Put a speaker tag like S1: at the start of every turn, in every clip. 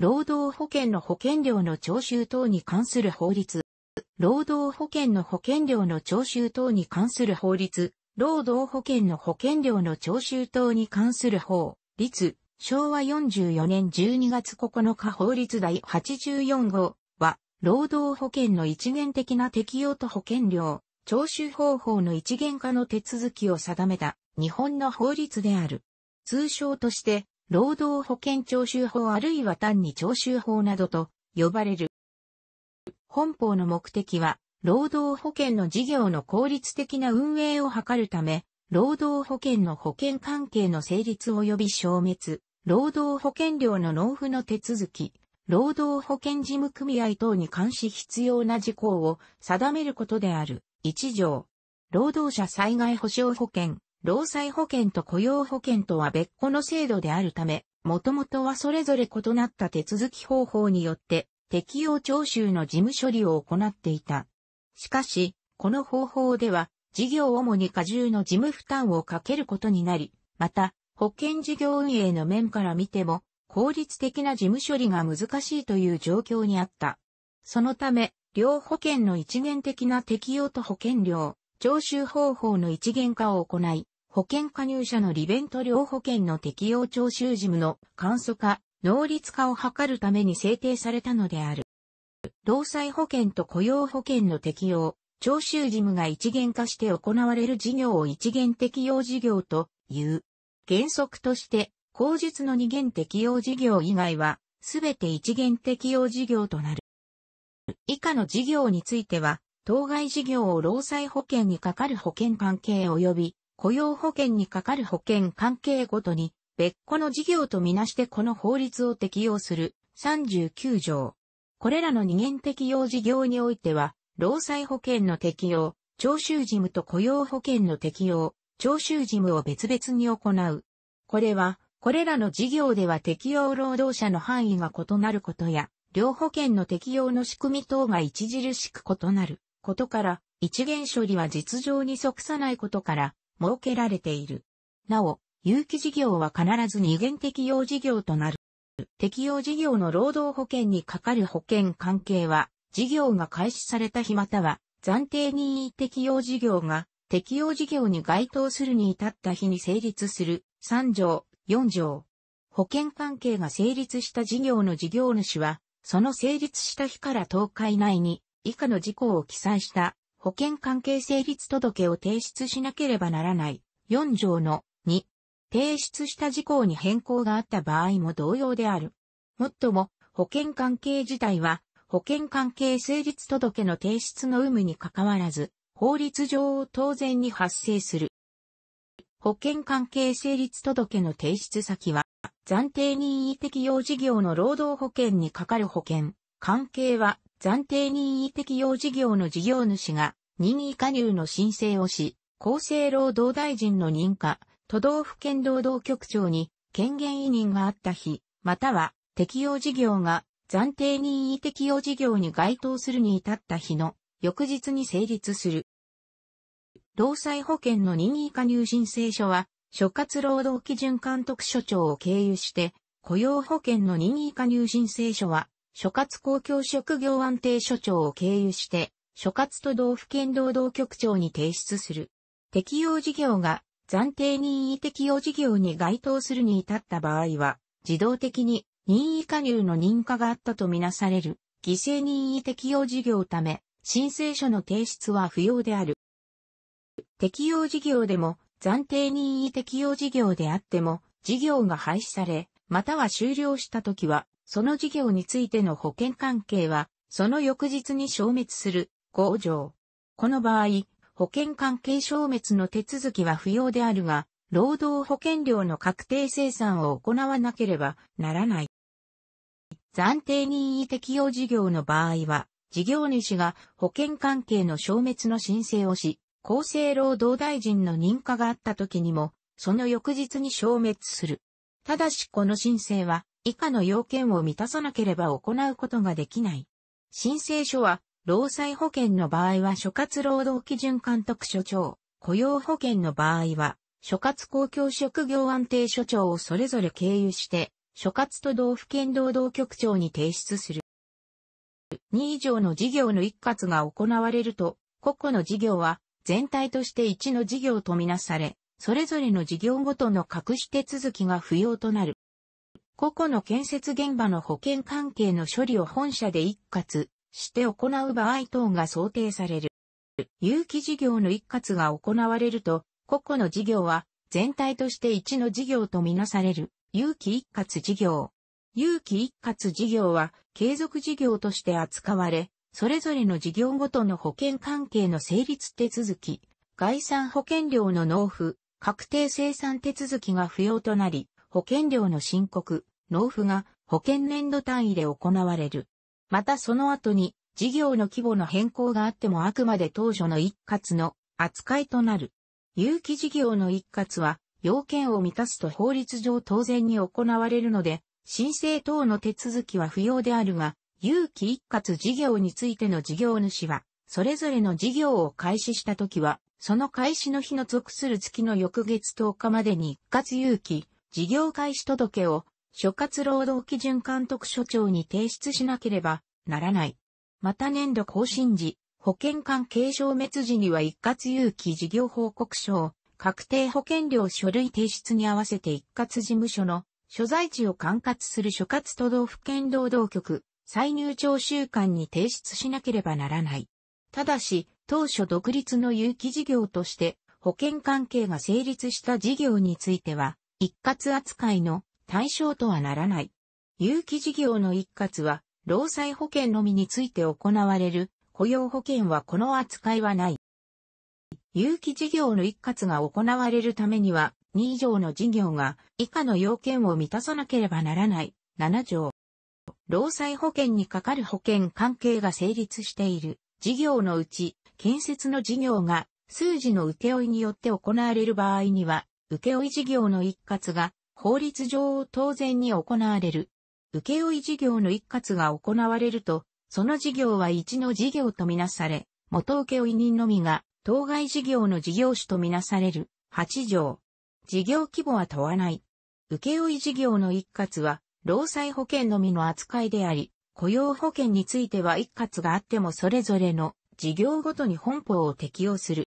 S1: 労働保険の保険料の徴収等に関する法律。労働保険の保険料の徴収等に関する法律。労働保険の保険料の徴収等に関する法律。昭和44年12月9日法律第84号は、労働保険の一元的な適用と保険料、徴収方法の一元化の手続きを定めた日本の法律である。通称として、労働保険徴収法あるいは単に徴収法などと呼ばれる。本法の目的は、労働保険の事業の効率的な運営を図るため、労働保険の保険関係の成立及び消滅、労働保険料の納付の手続き、労働保険事務組合等に関し必要な事項を定めることである。一条。労働者災害保障保険、労災保険と雇用保険とは別個の制度であるため、もともとはそれぞれ異なった手続き方法によって適用徴収の事務処理を行っていた。しかし、この方法では、事業主に過重の事務負担をかけることになり、また、保険事業運営の面から見ても、効率的な事務処理が難しいという状況にあった。そのため、両保険の一元的な適用と保険料、徴収方法の一元化を行い、保険加入者の利便と両保険の適用徴収事務の簡素化、能率化を図るために制定されたのである。労災保険と雇用保険の適用、徴収事務が一元化して行われる事業を一元適用事業という。原則として、口述の二元適用事業以外は、すべて一元適用事業となる。以下の事業については、当該事業を労災保険にかかる保険関係及び雇用保険にかかる保険関係ごとに別個の事業とみなしてこの法律を適用する39条。これらの二元適用事業においては、労災保険の適用、徴収事務と雇用保険の適用、徴収事務を別々に行う。これは、これらの事業では適用労働者の範囲が異なることや、両保険の適用の仕組み等が著しく異なることから、一元処理は実情に即さないことから、設けられている。なお、有機事業は必ず二元適用事業となる。適用事業の労働保険にかかる保険関係は、事業が開始された日または、暫定任意適用事業が、適用事業に該当するに至った日に成立する3条、4条。保険関係が成立した事業の事業主は、その成立した日から10日以内に、以下の事項を記載した保険関係成立届を提出しなければならない。4条の2、提出した事項に変更があった場合も同様である。もっとも、保険関係自体は、保険関係成立届の提出の有無に関わらず、法律上当然に発生する。保険関係成立届の提出先は、暫定任意適用事業の労働保険にかかる保険、関係は、暫定任意適用事業の事業主が、任意加入の申請をし、厚生労働大臣の認可、都道府県労働局長に権限委任があった日、または適用事業が暫定任意適用事業に該当するに至った日の翌日に成立する。労災保険の任意加入申請書は、所轄労働基準監督署長を経由して、雇用保険の任意加入申請書は、所轄公共職業安定所長を経由して、所轄都道府県労働局長に提出する。適用事業が暫定任意適用事業に該当するに至った場合は、自動的に任意加入の認可があったとみなされる、犠牲任意適用事業ため、申請書の提出は不要である。適用事業でも、暫定任意適用事業であっても、事業が廃止され、または終了したときは、その事業についての保険関係は、その翌日に消滅する、合条。この場合、保険関係消滅の手続きは不要であるが、労働保険料の確定生産を行わなければならない。暫定任意適用事業の場合は、事業主が保険関係の消滅の申請をし、厚生労働大臣の認可があった時にも、その翌日に消滅する。ただしこの申請は、以下の要件を満たさなければ行うことができない。申請書は、労災保険の場合は所轄労働基準監督署長、雇用保険の場合は、所轄公共職業安定所長をそれぞれ経由して、所轄都道府県労働局長に提出する。2以上の事業の一括が行われると、個々の事業は全体として1の事業とみなされ、それぞれの事業ごとの隠し手続きが不要となる。個々の建設現場の保険関係の処理を本社で一括して行う場合等が想定される。有機事業の一括が行われると、個々の事業は全体として1の事業とみなされる。有機一括事業。有機一括事業は継続事業として扱われ、それぞれの事業ごとの保険関係の成立手続き、概算保険料の納付、確定生産手続きが不要となり、保険料の申告、納付が保険年度単位で行われる。またその後に事業の規模の変更があってもあくまで当初の一括の扱いとなる。有機事業の一括は要件を満たすと法律上当然に行われるので、申請等の手続きは不要であるが、有機一括事業についての事業主は、それぞれの事業を開始したときは、その開始の日の属する月の翌月10日までに一括有機事業開始届を所轄労働基準監督署長に提出しなければならない。また年度更新時、保険関係消滅時には一括有機事業報告書を確定保険料書類提出に合わせて一括事務所の所在地を管轄する所轄都道府県労働局、再入庁週間に提出しなければならない。ただし、当初独立の有機事業として保険関係が成立した事業については、一括扱いの対象とはならない。有機事業の一括は、労災保険のみについて行われる雇用保険はこの扱いはない。有機事業の一括が行われるためには、2以上の事業が以下の要件を満たさなければならない。7条。労災保険にかかる保険関係が成立している事業のうち、建設の事業が数字の請負によって行われる場合には、請負事業の一括が法律上当然に行われる。請負事業の一括が行われると、その事業は一の事業とみなされ、元請負人のみが当該事業の事業主とみなされる。8条。事業規模は問わない。請負事業の一括は、労災保険のみの扱いであり、雇用保険については一括があってもそれぞれの事業ごとに本法を適用する。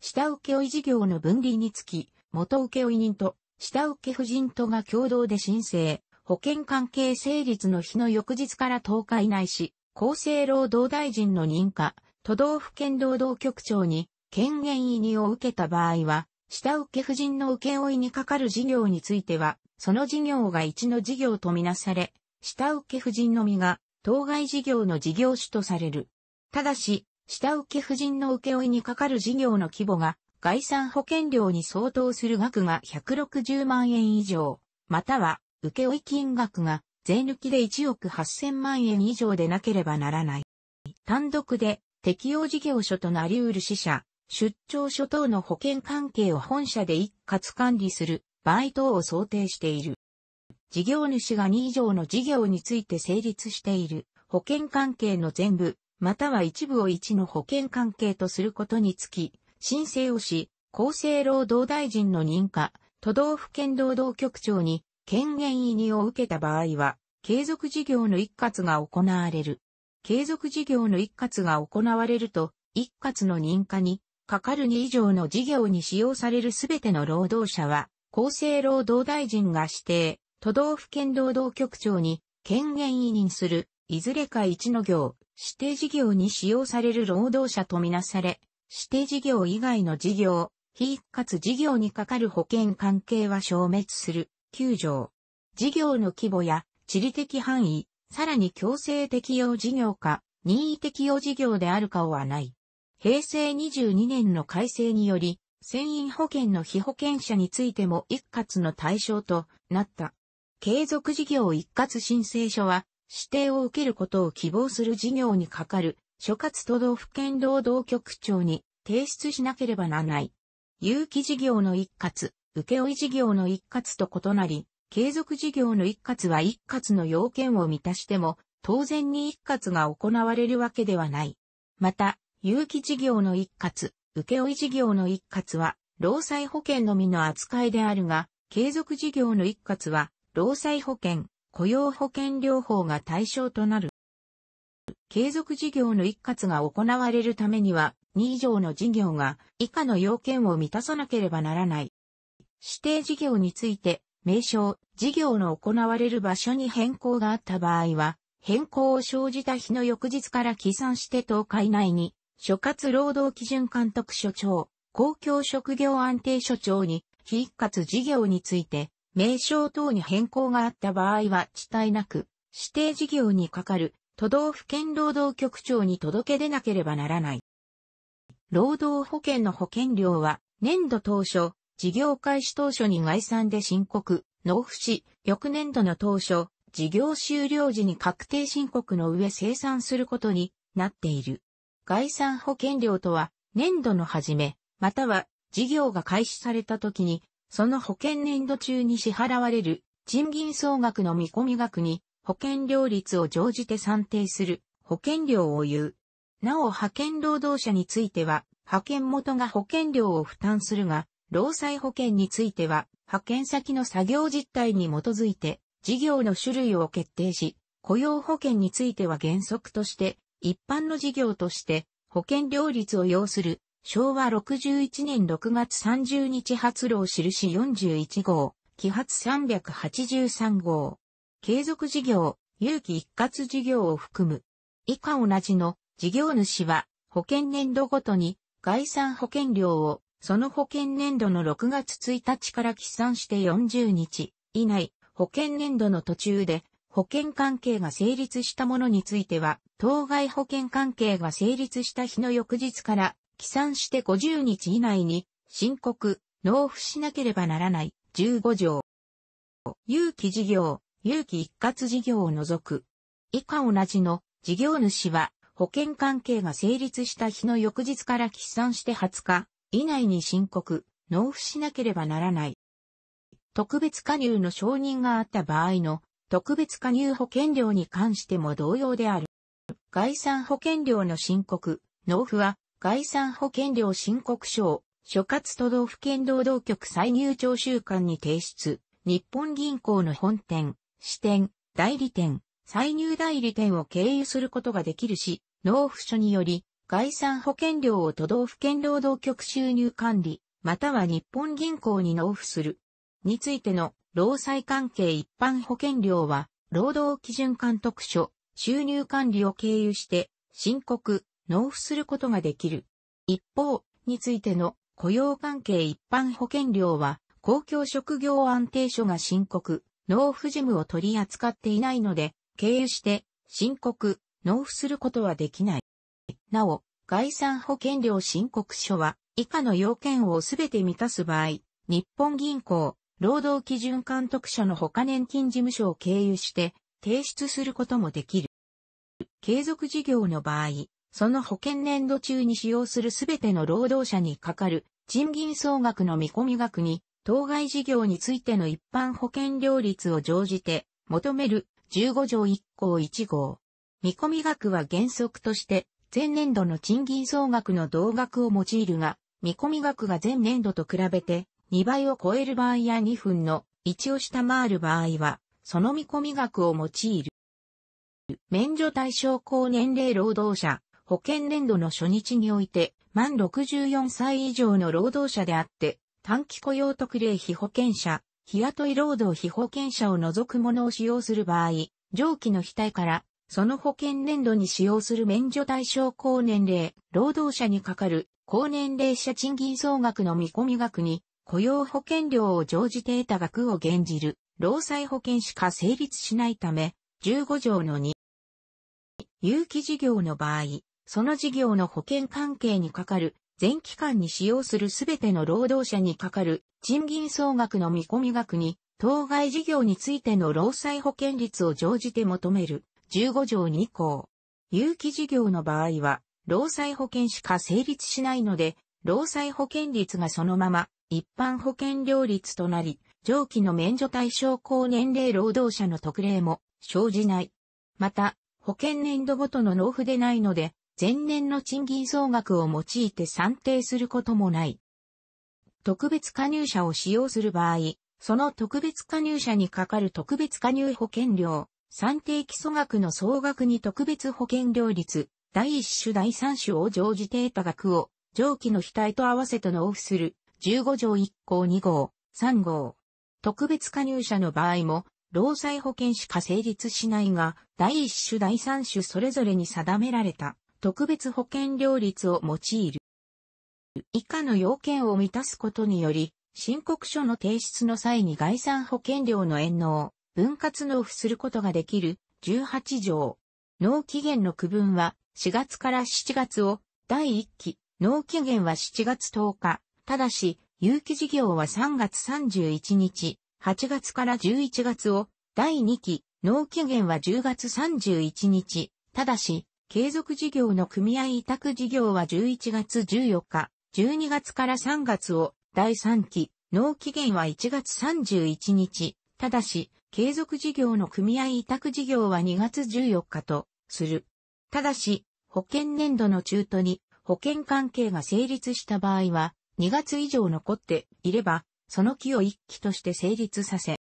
S1: 下請負事業の分離につき、元請負人と下請婦人とが共同で申請、保険関係成立の日の翌日から10日以内し、厚生労働大臣の認可、都道府県労働局長に権限委任を受けた場合は、下請婦人の請負にかかる事業については、その事業が一の事業とみなされ、下請婦人のみが当該事業の事業主とされる。ただし、下請婦人の請負にかかる事業の規模が概算保険料に相当する額が160万円以上、または、請負金額が税抜きで1億8000万円以上でなければならない。単独で適用事業所となり得る死者、出張所等の保険関係を本社で一括管理する場合等を想定している。事業主が2以上の事業について成立している保険関係の全部、または一部を1の保険関係とすることにつき、申請をし、厚生労働大臣の認可、都道府県労働局長に権限委任を受けた場合は、継続事業の一括が行われる。継続事業の一括が行われると、一括の認可に、かかる2以上の事業に使用されるすべての労働者は、厚生労働大臣が指定、都道府県労働局長に権限委任する、いずれか1の行、指定事業に使用される労働者とみなされ、指定事業以外の事業、非一括事業にかかる保険関係は消滅する。9条。事業の規模や地理的範囲、さらに強制適用事業か、任意適用事業であるかはない。平成22年の改正により、船員保険の被保険者についても一括の対象となった。継続事業一括申請書は、指定を受けることを希望する事業にかかる所轄都道府県労働局長に提出しなければならない。有機事業の一括、請負事業の一括と異なり、継続事業の一括は一括の要件を満たしても、当然に一括が行われるわけではない。また、有機事業の一括、請負事業の一括は、労災保険のみの扱いであるが、継続事業の一括は、労災保険、雇用保険療法が対象となる。継続事業の一括が行われるためには、2以上の事業が以下の要件を満たさなければならない。指定事業について、名称、事業の行われる場所に変更があった場合は、変更を生じた日の翌日から起算して10日以内に、所轄労働基準監督署長、公共職業安定所長に、非一括事業について、名称等に変更があった場合は、地帯なく、指定事業にかかる、都道府県労働局長に届け出なければならない。労働保険の保険料は、年度当初、事業開始当初に概算で申告、納付し、翌年度の当初、事業終了時に確定申告の上生産することになっている。概算保険料とは、年度の始め、または事業が開始された時に、その保険年度中に支払われる賃金総額の見込み額に保険料率を乗じて算定する保険料を言う。なお派遣労働者については、派遣元が保険料を負担するが、労災保険については、派遣先の作業実態に基づいて、事業の種類を決定し、雇用保険については原則として、一般の事業として、保険料率を要する、昭和61年6月30日発労印41号、揮発383号。継続事業、有機一括事業を含む。以下同じの事業主は保険年度ごとに概算保険料をその保険年度の6月1日から起算して40日以内、保険年度の途中で保険関係が成立したものについては、当該保険関係が成立した日の翌日から起算して50日以内に申告、納付しなければならない15条。有機事業、有機一括事業を除く。以下同じの事業主は保険関係が成立した日の翌日から起算して20日以内に申告、納付しなければならない。特別加入の承認があった場合の特別加入保険料に関しても同様である。概算保険料の申告、納付は概算保険料申告書を所轄都道府県労働局歳入徴収官に提出、日本銀行の本店、支店、代理店、歳入代理店を経由することができるし、納付書により、概算保険料を都道府県労働局収入管理、または日本銀行に納付する。についての、労災関係一般保険料は、労働基準監督署、収入管理を経由して、申告、納付することができる。一方、についての雇用関係一般保険料は、公共職業安定所が申告、納付事務を取り扱っていないので、経由して、申告、納付することはできない。なお、概算保険料申告書は、以下の要件をすべて満たす場合、日本銀行、労働基準監督署の他年金事務所を経由して提出することもできる。継続事業の場合、その保険年度中に使用するすべての労働者にかかる賃金総額の見込み額に、当該事業についての一般保険料率を乗じて求める15条1項1号。見込み額は原則として前年度の賃金総額の同額を用いるが、見込み額が前年度と比べて2倍を超える場合や2分の1を下回る場合は、その見込み額を用いる。免除対象高年齢労働者、保険年度の初日において、満64歳以上の労働者であって、短期雇用特例被保険者、日雇い労働被保険者を除くものを使用する場合、上記の額からその保険年度に使用する免除対象高年齢、労働者にかかる高年齢者賃金総額の見込み額に雇用保険料を乗じて得た額を減じる労災保険しか成立しないため、15条の2。有機事業の場合、その事業の保険関係にかかる全期間に使用するすべての労働者にかかる賃金総額の見込み額に当該事業についての労災保険率を乗じて求める15条2項。有機事業の場合は、労災保険しか成立しないので、労災保険率がそのまま一般保険料率となり、上記の免除対象高年齢労働者の特例も生じない。また、保険年度ごとの納付でないので、前年の賃金総額を用いて算定することもない。特別加入者を使用する場合、その特別加入者にかかる特別加入保険料、算定基礎額の総額に特別保険料率、第一種第三種を常時定価額を上記の非対と合わせて納付する15条1項2号、3号。特別加入者の場合も、労災保険しか成立しないが、第一種第三種それぞれに定められた特別保険料率を用いる。以下の要件を満たすことにより、申告書の提出の際に概算保険料の延納、分割納付することができる18条。納期限の区分は4月から7月を第1期、納期限は7月10日。ただし、有期事業は3月31日、8月から11月を第2期、納期限は10月31日。ただし、継続事業の組合委託事業は11月14日、12月から3月を第3期、納期限は1月31日。ただし、継続事業の組合委託事業は2月14日とする。ただし、保険年度の中途に保険関係が成立した場合は、2月以上残っていれば、その期を1期として成立させ、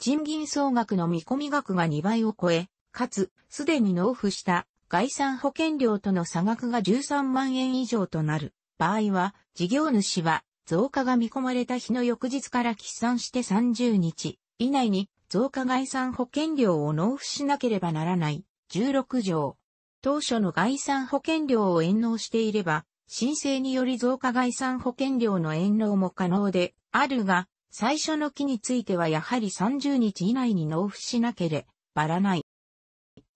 S1: 賃金総額の見込み額が2倍を超え、かつ、すでに納付した概算保険料との差額が13万円以上となる場合は、事業主は増加が見込まれた日の翌日から起算して30日以内に増加概算保険料を納付しなければならない。16条。当初の概算保険料を延納していれば、申請により増加概算保険料の延納も可能であるが、最初の期についてはやはり30日以内に納付しなければならない。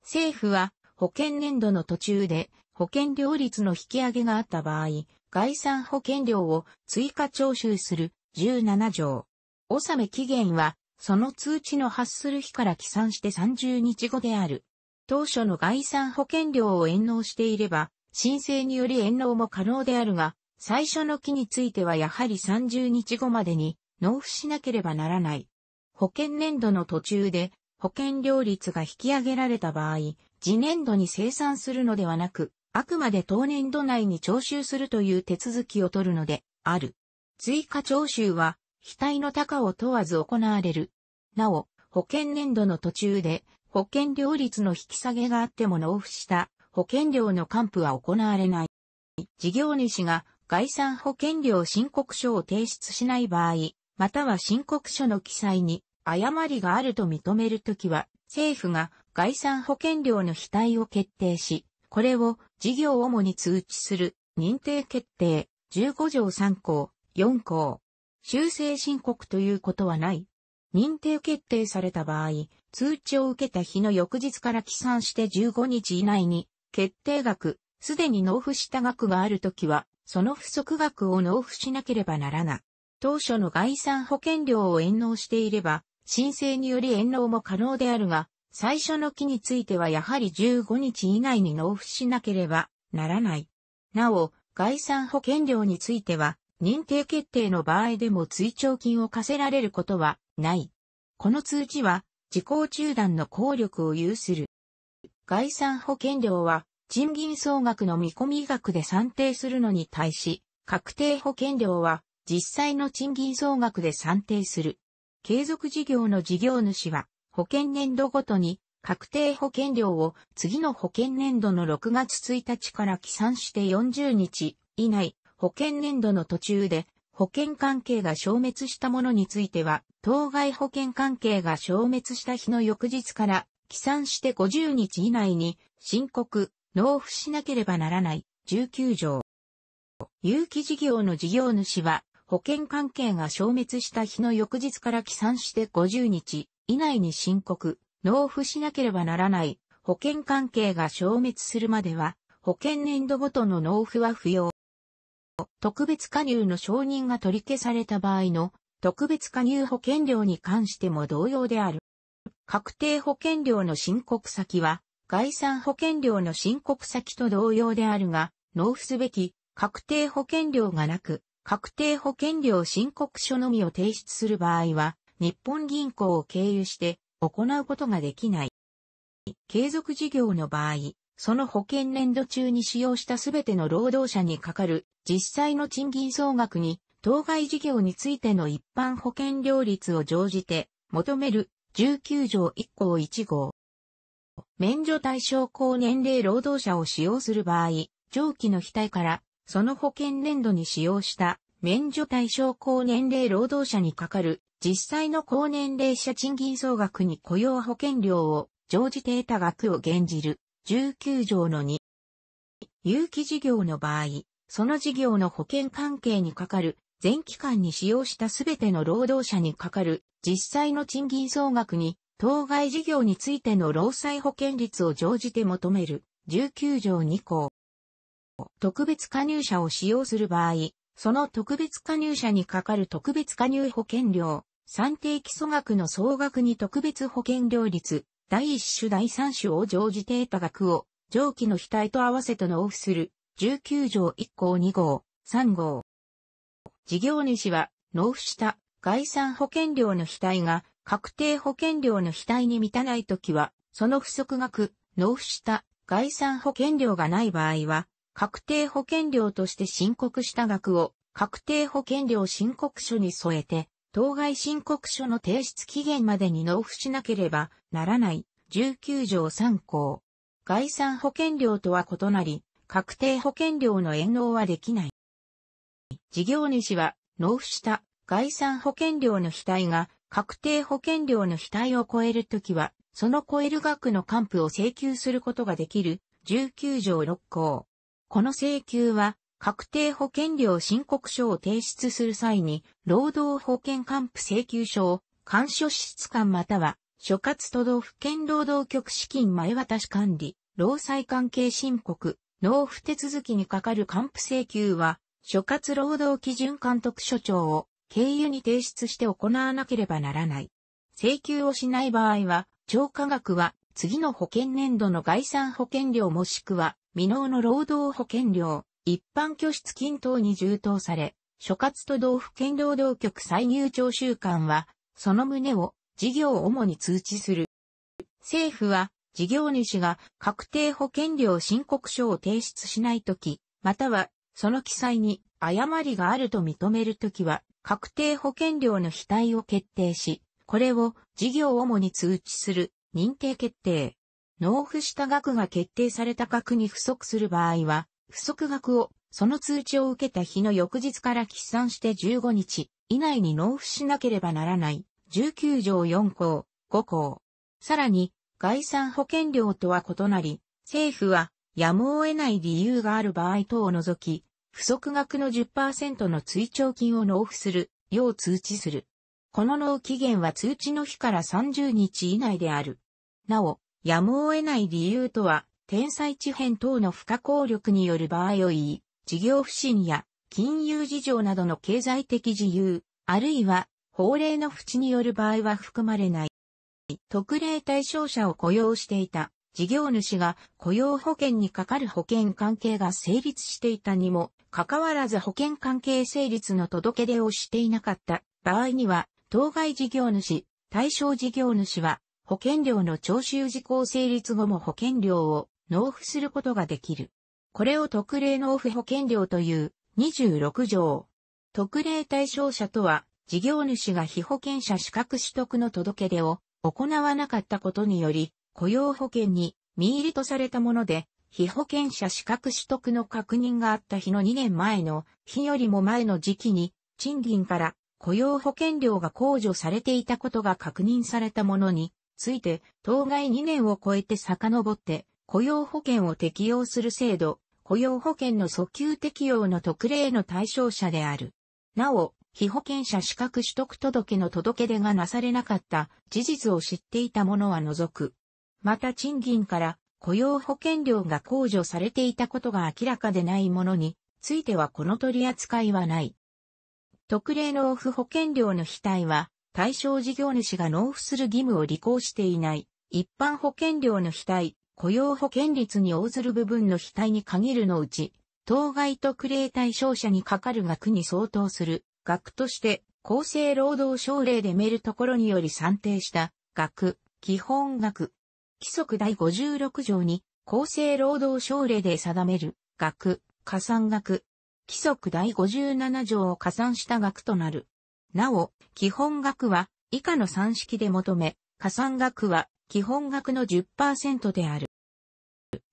S1: 政府は保険年度の途中で保険料率の引き上げがあった場合、概算保険料を追加徴収する17条。納め期限はその通知の発する日から起算して30日後である。当初の概算保険料を延納していれば、申請により延納も可能であるが、最初の期についてはやはり30日後までに納付しなければならない。保険年度の途中で保険料率が引き上げられた場合、次年度に生産するのではなく、あくまで当年度内に徴収するという手続きを取るので、ある。追加徴収は、額の高を問わず行われる。なお、保険年度の途中で保険料率の引き下げがあっても納付した保険料の還付は行われない。事業主が概算保険料申告書を提出しない場合、または申告書の記載に誤りがあると認めるときは、政府が概算保険料の額を決定し、これを事業主に通知する認定決定15条3項4項。修正申告ということはない。認定決定された場合、通知を受けた日の翌日から起算して15日以内に、決定額、すでに納付した額があるときは、その不足額を納付しなければならない。当初の概算保険料を延納していれば、申請により延納も可能であるが、最初の期についてはやはり15日以内に納付しなければならない。なお、概算保険料については、認定決定の場合でも追徴金を課せられることはない。この通知は、時効中断の効力を有する。概算保険料は、賃金総額の見込み額で算定するのに対し、確定保険料は、実際の賃金総額で算定する。継続事業の事業主は、保険年度ごとに、確定保険料を次の保険年度の6月1日から起算して40日以内、保険年度の途中で保険関係が消滅したものについては、当該保険関係が消滅した日の翌日から起算して50日以内に申告、納付しなければならない19条。有機事業の事業主は保険関係が消滅した日の翌日から起算して50日以内に申告、納付しなければならない保険関係が消滅するまでは保険年度ごとの納付は不要。特別加入の承認が取り消された場合の特別加入保険料に関しても同様である。確定保険料の申告先は、概算保険料の申告先と同様であるが、納付すべき確定保険料がなく、確定保険料申告書のみを提出する場合は、日本銀行を経由して行うことができない。継続事業の場合、その保険年度中に使用したすべての労働者にかかる実際の賃金総額に当該事業についての一般保険料率を乗じて求める19条1項1号。免除対象高年齢労働者を使用する場合、上記の額からその保険年度に使用した免除対象高年齢労働者にかかる実際の高年齢者賃金総額に雇用保険料を乗じて得た額を減じる19条の2。有機事業の場合、その事業の保険関係にかかる全期間に使用したすべての労働者にかかる実際の賃金総額に当該事業についての労災保険率を乗じて求める19条2項。特別加入者を使用する場合、その特別加入者にかかる特別加入保険料、算定基礎額の総額に特別保険料率、第一種第三種を乗じて得た額を上記の額と合わせて納付する19条1項2号、3号。事業主は納付した概算保険料の額が確定保険料の額に満たないときは、その不足額、納付した概算保険料がない場合は、確定保険料として申告した額を確定保険料申告書に添えて、当該申告書の提出期限までに納付しなければならない19条3項。概算保険料とは異なり、確定保険料の延納はできない。事業主は納付した概算保険料の額が確定保険料の額を超えるときは、その超える額の還付を請求することができる19条6項。この請求は、確定保険料申告書を提出する際に、労働保険還付請求書を、監所支出官または、所轄都道府県労働局資金前渡し管理、労災関係申告、納付手続きにかかる還付請求は、所轄労働基準監督署長を経由に提出して行わなければならない。請求をしない場合は、超過額は次の保険年度の概算保険料もしくは未納の労働保険料、一般拠出金等に充当され、所轄都道府県労働局歳入徴収官は、その旨を事業を主に通知する。政府は、事業主が確定保険料申告書を提出しないとき、または、その記載に誤りがあると認めるときは、確定保険料の額を決定し、これを事業を主に通知する認定決定。納付した額が決定された額に不足する場合は、不足額をその通知を受けた日の翌日から起算して15日以内に納付しなければならない19条4項、5項。さらに、概算保険料とは異なり、政府はやむを得ない理由がある場合等を除き、不足額の10%の追徴金を納付するよう通知する。この納期限は通知の日から30日以内である。なお、やむを得ない理由とは、天災地変等の不可抗力による場合を言い、事業不振や金融事情などの経済的自由、あるいは法令の淵による場合は含まれない。特例対象者を雇用していた事業主が雇用保険にかかる保険関係が成立していたにも、かかわらず保険関係成立の届け出をしていなかった場合には、当該事業主、対象事業主は保険料の徴収事項成立後も保険料を納付することができる。これを特例納付保険料という26条。特例対象者とは、事業主が被保険者資格取得の届け出を行わなかったことにより、雇用保険に見入りとされたもので、被保険者資格取得の確認があった日の2年前の日よりも前の時期に、賃金から雇用保険料が控除されていたことが確認されたものについて、当該2年を超えて遡って、雇用保険を適用する制度、雇用保険の訴求適用の特例の対象者である。なお、被保険者資格取得届の届け出がなされなかった事実を知っていた者は除く。また賃金から雇用保険料が控除されていたことが明らかでないものについてはこの取り扱いはない。特例納付保険料の額は対象事業主が納付する義務を履行していない一般保険料の額、雇用保険率に応ずる部分の額に限るのうち、当該特例対象者にかかる額に相当する額として厚生労働省令でめるところにより算定した額、基本額。規則第56条に厚生労働省令で定める額、加算額。規則第57条を加算した額となる。なお、基本額は以下の算式で求め、加算額は基本額の10%である。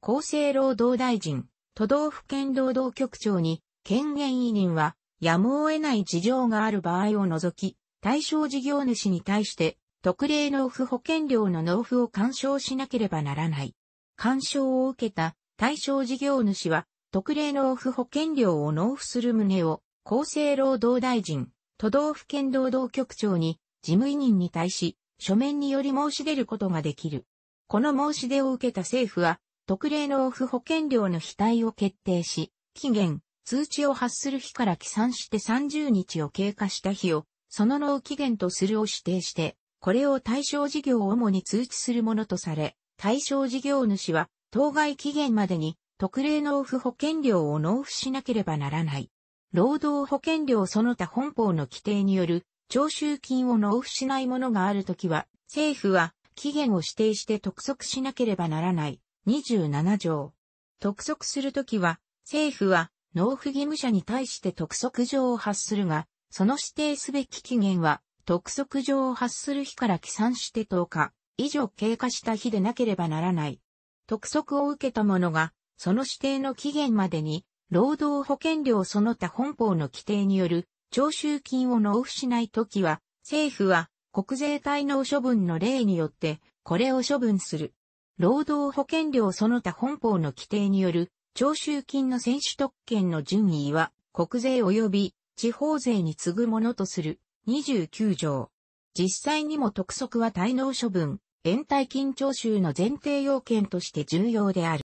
S1: 厚生労働大臣、都道府県労働局長に権限委任はやむを得ない事情がある場合を除き、対象事業主に対して特例納付保険料の納付を干渉しなければならない。干渉を受けた対象事業主は特例納付保険料を納付する旨を厚生労働大臣、都道府県労働局長に事務委任に対し書面により申し出ることができる。この申し出を受けた政府は特例納付保険料の非対を決定し、期限、通知を発する日から起算して30日を経過した日を、その納期限とするを指定して、これを対象事業を主に通知するものとされ、対象事業主は、当該期限までに、特例納付保険料を納付しなければならない。労働保険料その他本法の規定による、徴収金を納付しないものがあるときは、政府は、期限を指定して督促しなければならない。27条。督促するときは、政府は納付義務者に対して督促状を発するが、その指定すべき期限は、督促状を発する日から起算して10日以上経過した日でなければならない。督促を受けた者が、その指定の期限までに、労働保険料その他本法の規定による徴収金を納付しないときは、政府は国税滞納処分の例によって、これを処分する。労働保険料その他本法の規定による徴収金の選手特権の順位は国税及び地方税に次ぐものとする29条。実際にも督促は滞納処分、延滞金徴収の前提要件として重要である。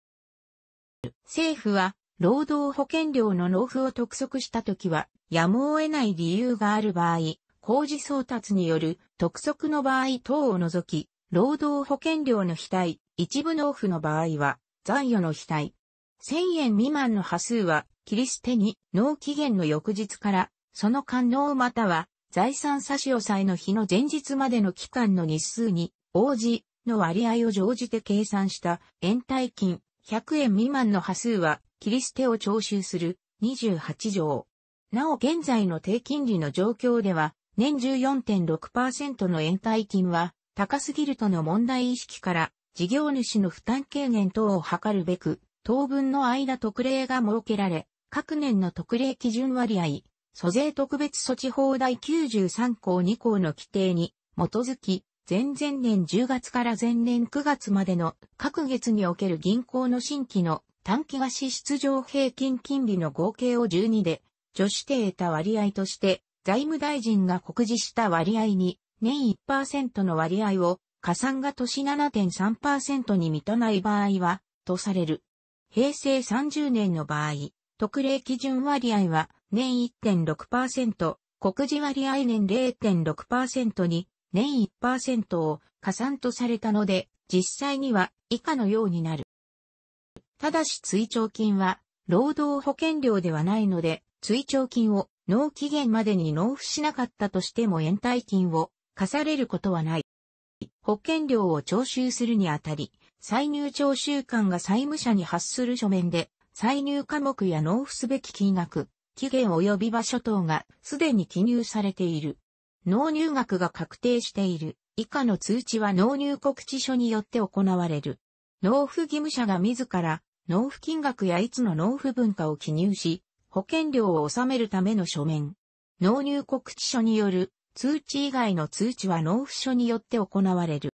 S1: 政府は労働保険料の納付を督促したときはやむを得ない理由がある場合、工事送達による督促の場合等を除き、労働保険料の非対、一部納付の場合は、残余の非対。1000円未満の波数は、切り捨てに、納期限の翌日から、その間納または、財産差し押さえの日の前日までの期間の日数に、応じ、の割合を乗じて計算した延滞金100円未満の波数は切り捨てを徴収する28条。なお現在の低金利の状況では年14.6%の延滞金は高すぎるとの問題意識から事業主の負担軽減等を図るべく、当分の間特例が設けられ、各年の特例基準割合、租税特別措置法第93項2項の規定に基づき、前々年10月から前年9月までの各月における銀行の新規の短期貸し出場平均金利の合計を12で、助手て得た割合として、財務大臣が告示した割合に年1%の割合を加算が年7.3%に満たない場合は、とされる。平成30年の場合、特例基準割合は年1.6%、告示割合年0.6%に年1%を加算とされたので、実際には以下のようになる。ただし追徴金は労働保険料ではないので、追徴金を納期限までに納付しなかったとしても延滞金を課されることはない。保険料を徴収するにあたり、歳入徴収官が債務者に発する書面で、歳入科目や納付すべき金額、期限及び場所等がすでに記入されている。納入額が確定している。以下の通知は納入告知書によって行われる。納付義務者が自ら納付金額やいつの納付分かを記入し、保険料を納めるための書面。納入告知書による通知以外の通知は納付書によって行われる。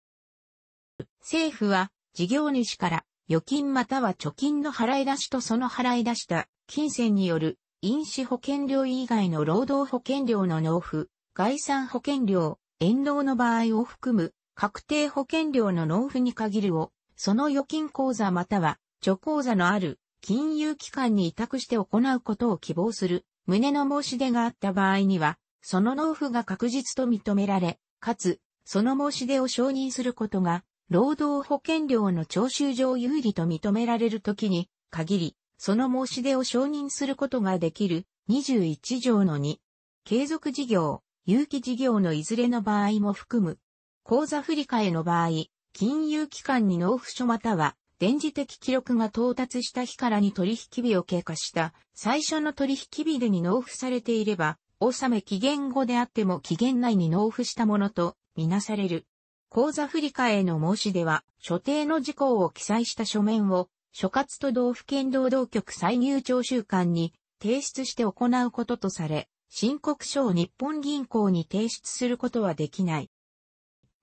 S1: 政府は事業主から預金または貯金の払い出しとその払い出した金銭による飲酒保険料以外の労働保険料の納付、概算保険料、遠労の場合を含む確定保険料の納付に限るを、その預金口座または貯口座のある金融機関に委託して行うことを希望する。旨の申し出があった場合には、その納付が確実と認められ、かつ、その申し出を承認することが、労働保険料の徴収上有利と認められるときに、限り、その申し出を承認することができる21条の2、継続事業、有機事業のいずれの場合も含む、口座振替の場合、金融機関に納付書または電磁的記録が到達した日からに取引日を経過した最初の取引日でに納付されていれば、納め期限後であっても期限内に納付したものとみなされる。口座振替への申し出は、所定の事項を記載した書面を、所轄都道府県労働局再入庁週間に提出して行うこととされ、申告書を日本銀行に提出することはできない。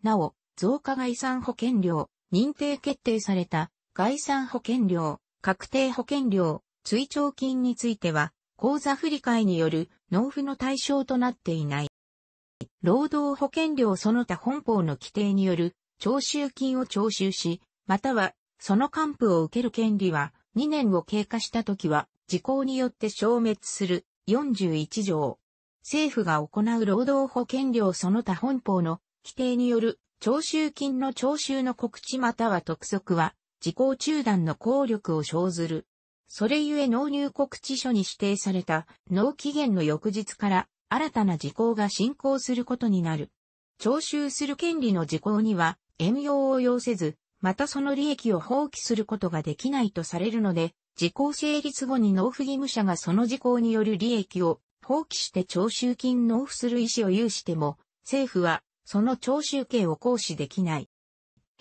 S1: なお、増加概算保険料、認定決定された概算保険料、確定保険料、追徴金については、口座振替による納付の対象となっていない。労働保険料その他本法の規定による徴収金を徴収し、またはその還付を受ける権利は2年を経過した時は時効によって消滅する41条。政府が行う労働保険料その他本法の規定による徴収金の徴収の告知または督促は時効中断の効力を生ずる。それゆえ納入告知書に指定された納期限の翌日から新たな時効が進行することになる。徴収する権利の時効には遠用を要せず、またその利益を放棄することができないとされるので、時効成立後に納付義務者がその時効による利益を放棄して徴収金納付する意思を有しても、政府はその徴収権を行使できない。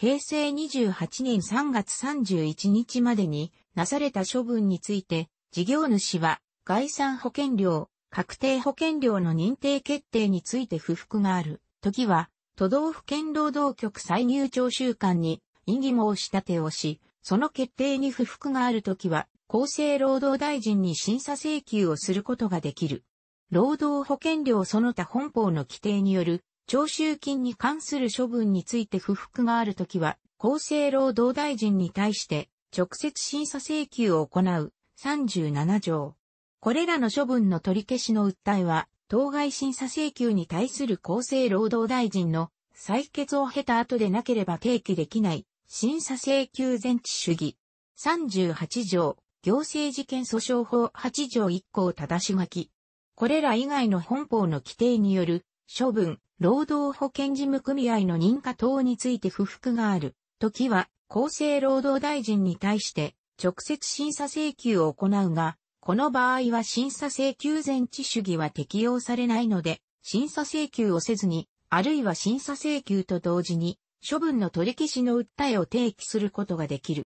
S1: 平成28年3月31日までになされた処分について、事業主は概算保険料、確定保険料の認定決定について不服がある。時は、都道府県労働局再入庁週間に異議申し立てをし、その決定に不服がある時は、厚生労働大臣に審査請求をすることができる。労働保険料その他本法の規定による徴収金に関する処分について不服があるときは、厚生労働大臣に対して直接審査請求を行う37条。これらの処分の取り消しの訴えは、当該審査請求に対する厚生労働大臣の採決を経た後でなければ提起できない審査請求前置主義。38条、行政事件訴訟法8条1項正し書き。これら以外の本法の規定による処分、労働保険事務組合の認可等について不服がある。時は、厚生労働大臣に対して直接審査請求を行うが、この場合は審査請求前置主義は適用されないので、審査請求をせずに、あるいは審査請求と同時に、処分の取り消しの訴えを提起することができる。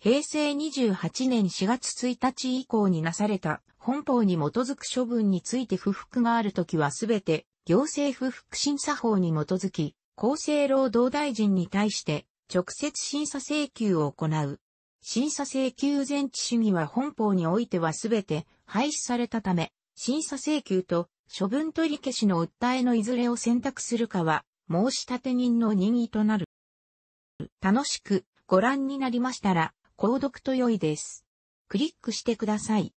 S1: 平成28年4月1日以降になされた本法に基づく処分について不服があるときはすべて行政不服審査法に基づき、厚生労働大臣に対して直接審査請求を行う。審査請求前置主義は本法においてはすべて廃止されたため、審査請求と処分取り消しの訴えのいずれを選択するかは、申立人の任意となる。楽しくご覧になりましたら、購読と良いです。クリックしてください。